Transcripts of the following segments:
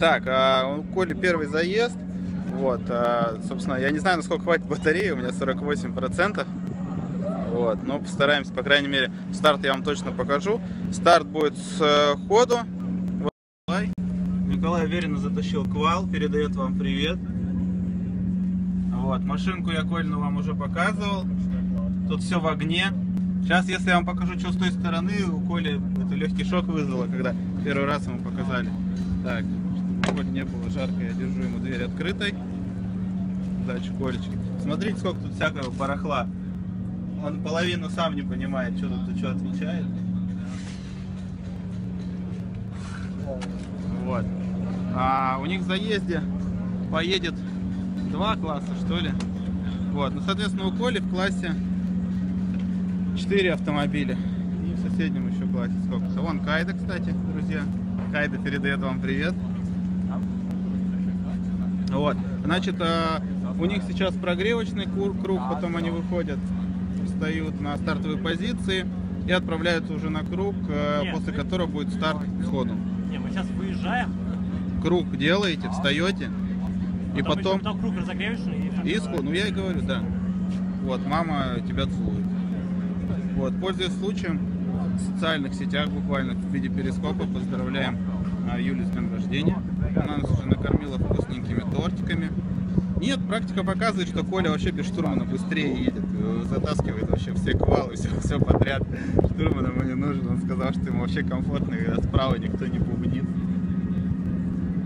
Так, а, у Коли первый заезд. Вот, а, собственно, я не знаю, насколько хватит батареи, у меня 48%. Вот, но постараемся, по крайней мере, старт я вам точно покажу. Старт будет с э, ходу. Вот, Николай. Николай уверенно затащил квал, передает вам привет. Вот, машинку я Кольну вам уже показывал. Тут все в огне. Сейчас, если я вам покажу, что с той стороны, у Коли это легкий шок вызвало, когда первый раз ему показали. Так, чтобы не было жарко, я держу ему дверь открытой. Дальше Колечки. Смотрите, сколько тут всякого барахла. Он половину сам не понимает, что тут что отвечает. Вот. А у них в заезде поедет два класса, что ли. Вот. Ну, соответственно, у Коли в классе 4 автомобиля. И в соседнем еще классе сколько-то. Вон Кайда, кстати, друзья. Кайда передает вам привет. Вот. Значит, а, у них сейчас прогревочный круг, потом они выходят, встают на стартовые позиции и отправляются уже на круг, э, Нет, после которого будет старт сходу. Не, мы сейчас выезжаем. Круг делаете, встаете, и потом... еще потом круг разогревочный. И, И сход, ну я и говорю, да. Вот, мама тебя целует. Вот, пользуясь случаем, в социальных сетях буквально в виде перископа поздравляем а, Юлю с днем рождения. Она нас уже накормила вкусненькими тортиками. Нет, практика показывает, что Коля вообще без штурмана быстрее едет, э, затаскивает вообще все квалы, все, все подряд. Штурман ему не нужен, он сказал, что ему вообще комфортно, когда справа никто не бубнит.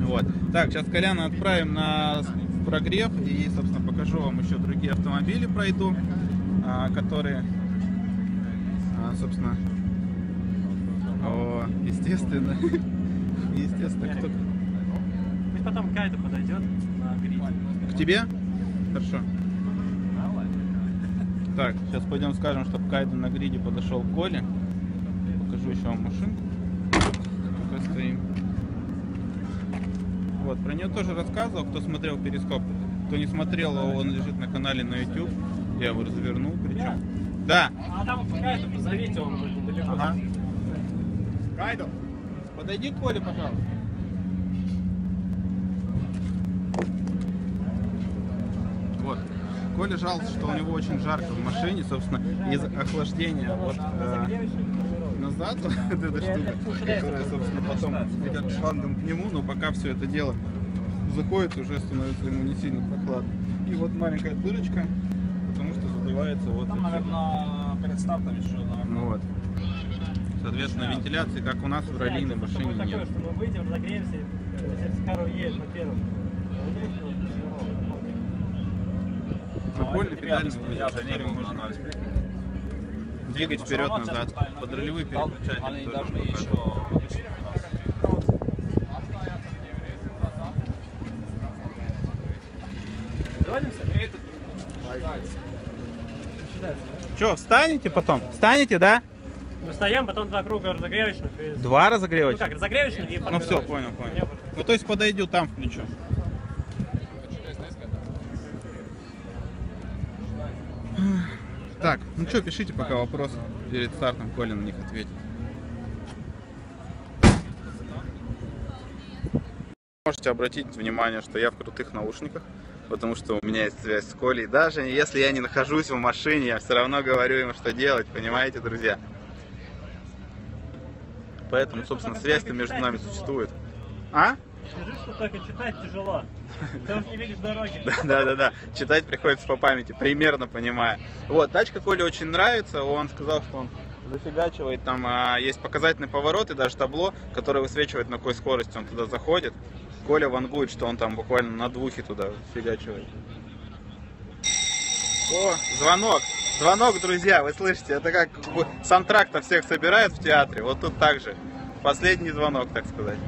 Вот. Так, сейчас Коляна отправим на прогрев и, собственно, покажу вам еще другие автомобили пройду, а, которые, а, собственно, о, естественно, естественно, кто Пусть потом Кайда подойдет на гриль. к тебе? Хорошо. Так, сейчас пойдем скажем, чтобы Кайду на гриде подошел к Коле. Покажу еще вам машинку. Пока стоим. Вот, про нее тоже рассказывал, кто смотрел перископ. Кто не смотрел, он лежит на канале на YouTube. Я его развернул причем. Да. А там Кайда позовите, он недалеко. Ага. Кайдо, подойди к Коле, пожалуйста. Коля жаловался, что у него очень жарко в машине, собственно, из охлаждения вот э, назад вот эта штука, которая, собственно, потом идет шлангом к нему, но пока все это дело заходит, уже становится ему не сильно прохладно. И вот маленькая дырочка, потому что задувается вот Там, наверное, перед стартом еще, наверное. Ну вот. Соответственно, вентиляции, как у нас в раллийной машине, нет. что мы выйдем, разогреемся, если Карл едет на первом. Прикольно, педальный двигать вперед-назад. Под рулевые переключатели тоже. Че, встанете потом? Встанете, да? Мы встаем, потом два круга разогревочных. и- Два Ну разогревать? как, разогревочных и Ну все, понял, понял. Ну то есть подойду там включу. Так, ну что, пишите пока вопросы перед стартом, Коля на них ответит. Можете обратить внимание, что я в крутых наушниках, потому что у меня есть связь с Колей. Даже если я не нахожусь в машине, я все равно говорю им, что делать, понимаете, друзья? Поэтому, собственно, связь-то между нами существует. А? Что только читать тяжело. Ты уж не видишь дороги. Да, да, да. Читать приходится по памяти, примерно понимая. Вот, тачка Коле очень нравится. Он сказал, что он зафигачивает. Там а, есть показательный поворот и даже табло, которое высвечивает, на какой скорости он туда заходит. Коля вангует, что он там буквально на двухе туда фигачивает. О, звонок. Звонок, друзья, вы слышите, это как бы с антракта всех собирают в театре. Вот тут так же. Последний звонок, так сказать.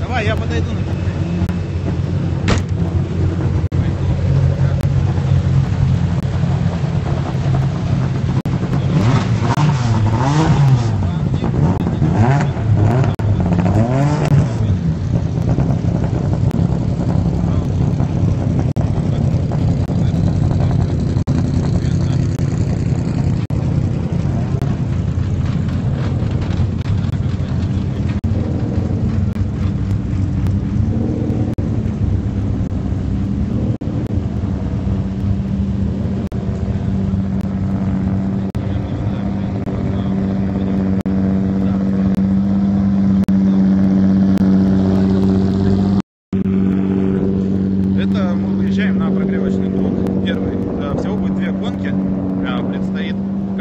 Давай, я подойду на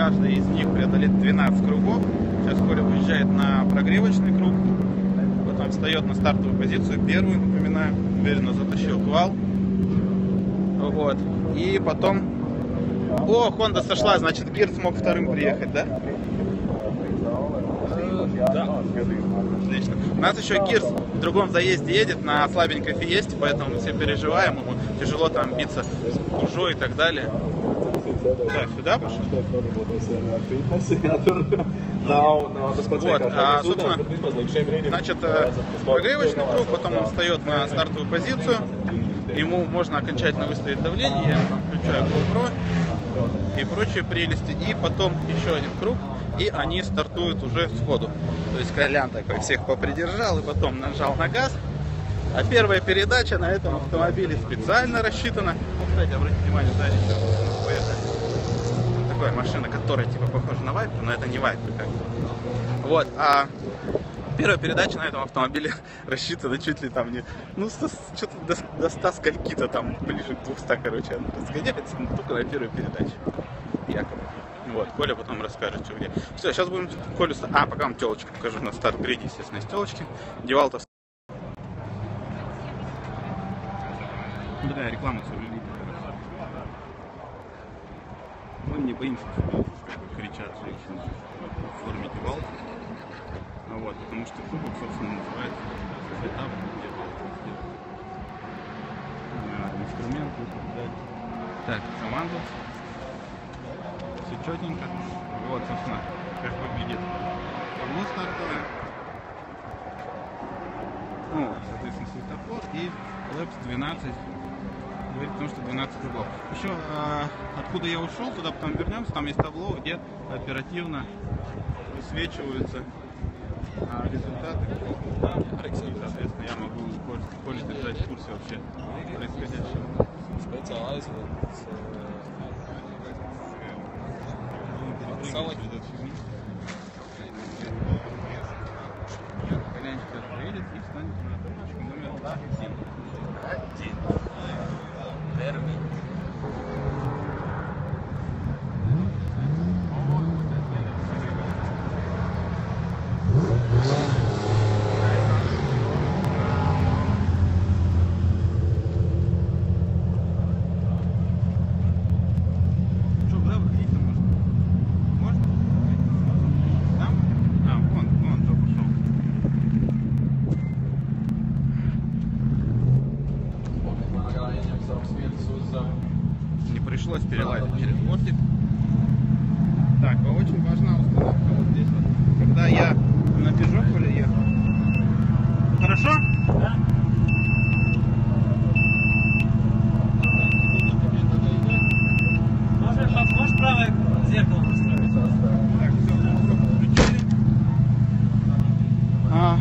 каждый из них преодолеть 12 кругов. Сейчас Коля выезжает на прогревочный круг, потом встает на стартовую позицию первую, напоминаю, уверенно затащил вал. Вот. И потом... О, Honda сошла, значит, Гир смог вторым приехать, да? Да. Отлично. У нас еще Гирс в другом заезде едет на слабенькой фиесте, поэтому мы все переживаем, ему тяжело там биться с Пужо и так далее. Так, сюда пошел? Вот, а, собственно, Значит, э, прогревочный круг, потом он встает на стартовую позицию, ему можно окончательно выставить давление, включаю GoPro и прочие прелести, и потом еще один круг, и они стартуют уже сходу. То есть Колян такой всех попридержал и потом нажал на газ. А первая передача на этом автомобиле специально рассчитана. Кстати, обратите внимание, сзади Такая машина, которая типа похожа на Вайпер, но это не Вайпер как бы. Вот, а первая передача на этом автомобиле рассчитана чуть ли там не, ну, что-то до, до 100 скольки-то там, ближе к 200, короче, она разгоняется, но только на первой передаче, якобы. Вот, Коля потом расскажет, что где. Все, сейчас будем Колю... А, пока вам телочку покажу на старт гриде, естественно, из телочки. Девал-то... Да, реклама любите. Мы не боимся, как бы кричат женщины в форме девал. А вот, потому что кубок, собственно, называется этап, где а, инструменты и так далее. Так, команду. Все четненько. Вот, собственно, как выглядит табло стартовое. Ну, соответственно, светофор и лэпс 12 говорит о том, что 12 углов. Еще откуда я ушел, туда потом вернемся, там есть табло, где оперативно высвечиваются результаты. И, соответственно, я могу Коля держать в курсе вообще происходящего. Колянчик приедет и встанет на точку номер 7. Не пришлось перелазить через бортик. Так, а очень важна установка вот здесь вот. Когда я на Коля ехал. Хорошо? Да? Можешь, можешь правое зеркало настроить? Так, все, включили. А,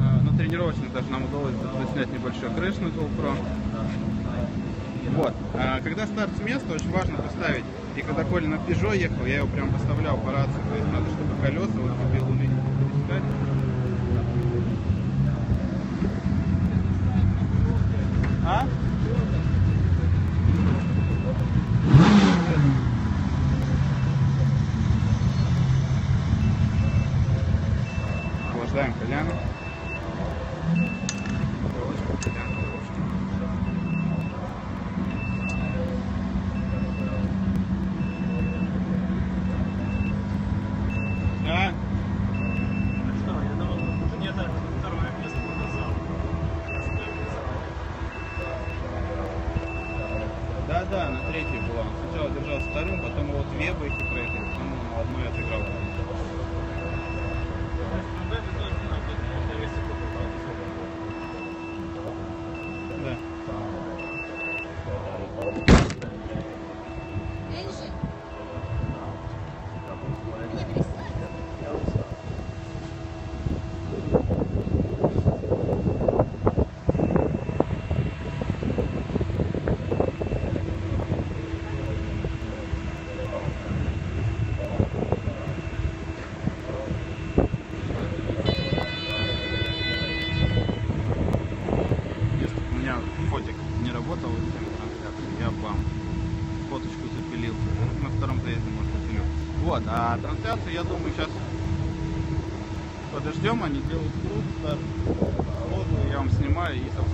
а, на тренировочных даже нам удалось снять небольшой крэш на GoPro. Вот. А, когда старт с места, очень важно поставить. И когда Коля на Peugeot ехал, я его прям поставлял по рации. То есть надо, чтобы колеса вот по белой линии пересекали. А? Охлаждаем коляну. Телочка, колян, телочка. Да, Что, я думал, мне это второе место показал. Да, на третьей была. Сначала держался вторым, потом его две байки проехали, потом он одной отыграл. Да. Энджи. Мне прислали. Вот, трансляцию, я думаю, сейчас подождем, они делают круг, холодную, я вам снимаю и, собственно,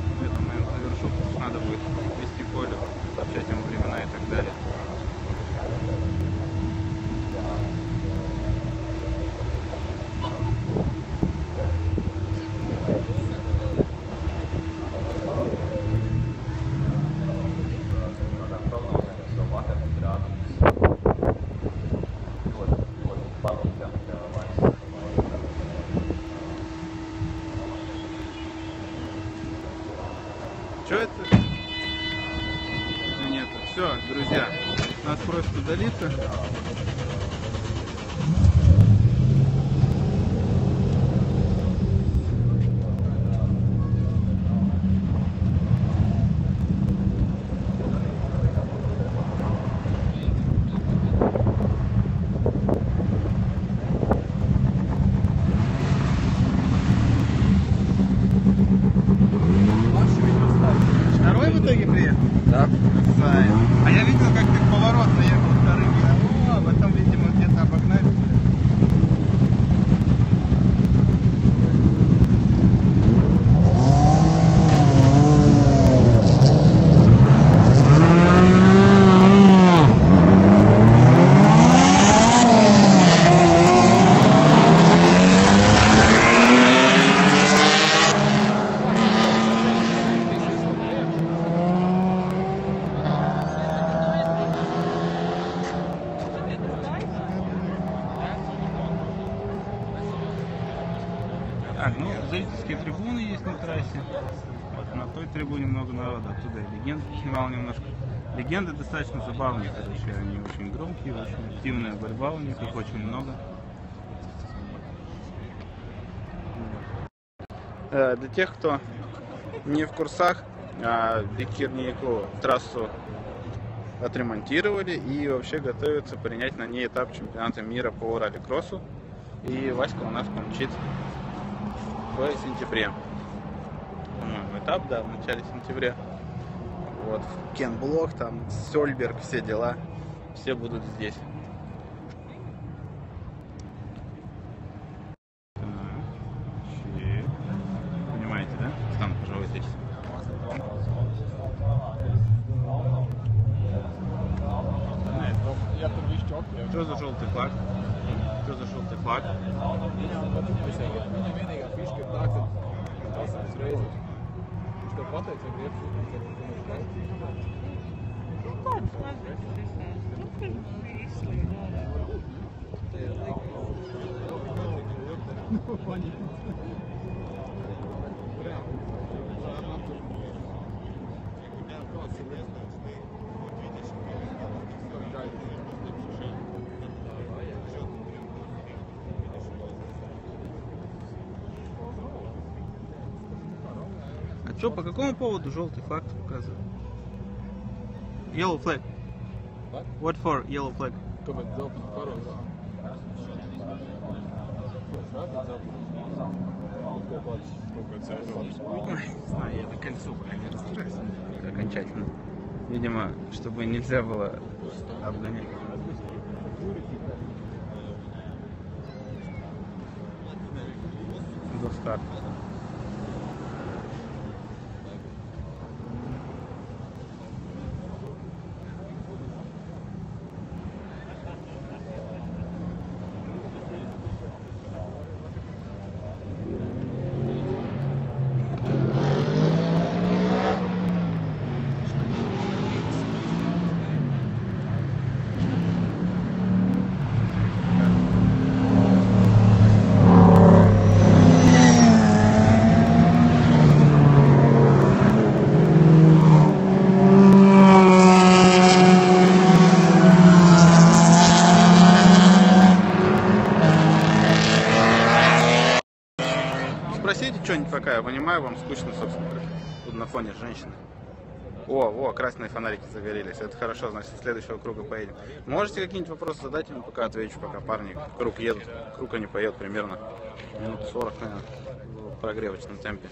Thank you. Немножко. Легенды достаточно забавные, короче. Они очень громкие, очень активная борьба у них, их очень много. Э, Для тех, кто не в курсах, Бекир Нияку трассу отремонтировали и вообще готовятся принять на ней этап чемпионата мира по ралли-кроссу. И Васька у нас помчит в сентябре. Этап, да, в начале сентября. Вот, Кен Блок, там, Сольберг, все дела. Все будут здесь. Понимаете, да? Стан, пожалуй, здесь. Там Что за желтый флаг? Что за желтый флаг? to pateicu, ja gribi šūpīt. Kāds mazliet visās? Nu, kad īslīgi norēd. Tie ir likās. Nu, paņemts. Прямо. Куда, как интересно. Что, по какому поводу желтый флаг показывает? Yellow flag. What? What for yellow flag? Eiropas Ой, не знаю, я до кольцо не разбираюсь окончательно. Видимо, чтобы нельзя было обгонять. До старта. Спросите что-нибудь пока, я понимаю, вам скучно, собственно, как тут на фоне женщины. О, о, красные фонарики загорелись. Это хорошо, значит, с следующего круга поедем. Можете какие-нибудь вопросы задать ему, пока отвечу, пока парни круг едут. Круг они поедут примерно минут 40, наверное, в прогревочном темпе.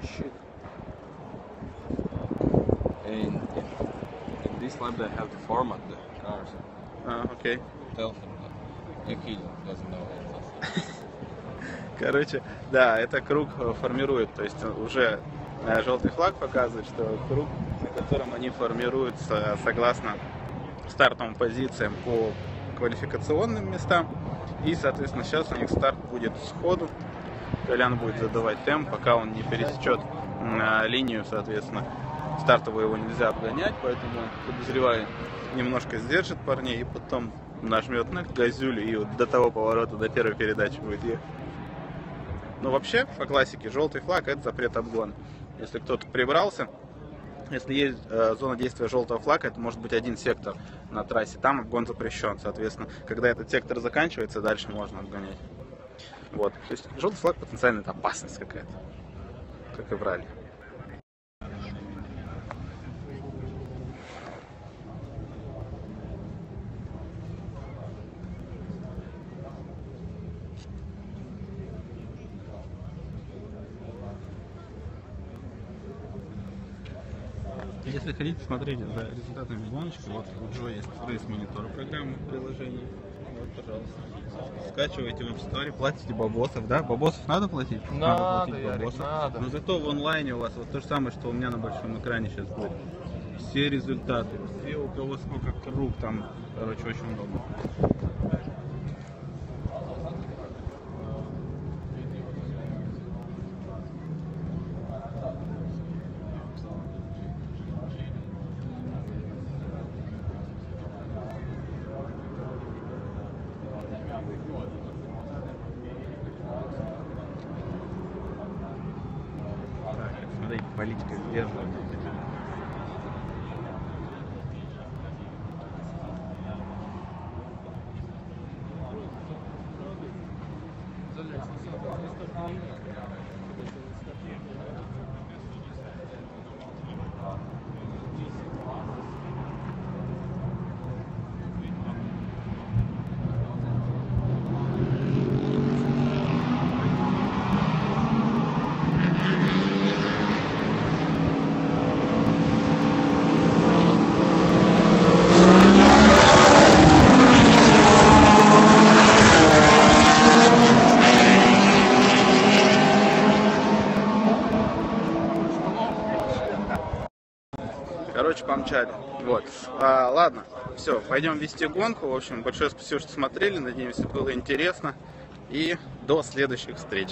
shit. This lab they have to format the cars. А, окей. Tell him that. If he doesn't know it. Короче, да, это круг э, формирует, то есть уже э, желтый флаг показывает, что круг, на котором они формируются согласно стартовым позициям по квалификационным местам. И, соответственно, сейчас у них старт будет сходу. Толян будет задавать темп, пока он не пересечет а, линию, соответственно. Стартовую его нельзя обгонять, поэтому, подозреваю, немножко сдержит парней и потом нажмет на газюлю и вот до того поворота, до первой передачи будет ехать. Но вообще, по классике, желтый флаг это запрет обгона. Если кто-то прибрался, если есть э, зона действия желтого флага, это может быть один сектор на трассе, там обгон запрещен, соответственно. Когда этот сектор заканчивается, дальше можно обгонять. Вот, то есть желтый флаг потенциально это опасность какая-то, как и в ралли. Если хотите смотреть за результатами гоночки, вот у Джо есть рейс монитор программы приложения. Вот, пожалуйста. Скачивайте в App Store, платите бабосов, да? Бабосов надо платить? Надо, платить Ярик, бабосов. надо. Но зато в онлайне у вас вот то же самое, что у меня на большом экране сейчас будет. Все результаты, все у кого сколько круг, там, короче, очень много. Diğer помчали. Вот. А, ладно, все, пойдем вести гонку. В общем, большое спасибо, что смотрели. Надеемся, было интересно. И до следующих встреч.